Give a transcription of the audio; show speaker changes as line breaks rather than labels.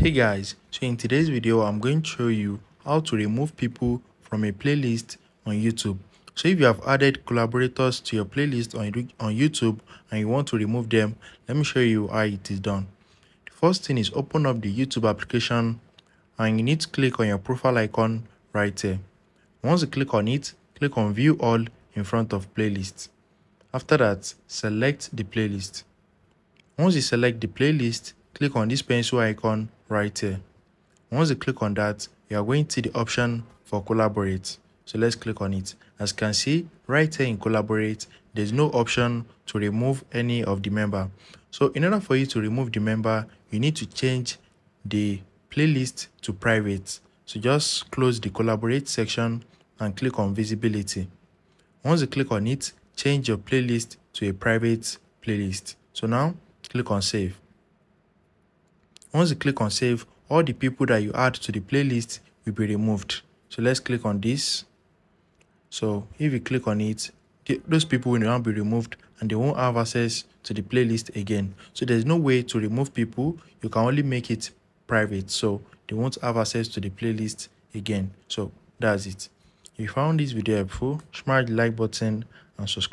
hey guys so in today's video i'm going to show you how to remove people from a playlist on youtube. So if you have added collaborators to your playlist on, on youtube and you want to remove them let me show you how it is done. The first thing is open up the youtube application and you need to click on your profile icon right here. Once you click on it click on view all in front of playlist. After that select the playlist. Once you select the playlist click on this pencil icon right here. Once you click on that you are going to see the option for collaborate. So let's click on it. As you can see right here in collaborate there's no option to remove any of the member. So in order for you to remove the member you need to change the playlist to private. So just close the collaborate section and click on visibility. Once you click on it change your playlist to a private playlist. So now click on save once you click on save, all the people that you add to the playlist will be removed. So let's click on this. So if you click on it, those people will now be removed and they won't have access to the playlist again. So there's no way to remove people. You can only make it private. So they won't have access to the playlist again. So that's it. If you found this video helpful, smash the like button and subscribe.